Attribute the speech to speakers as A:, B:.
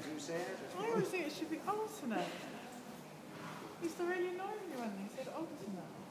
A: names you said?
B: I always think it should be alternate. Used to really know you when they said alternate.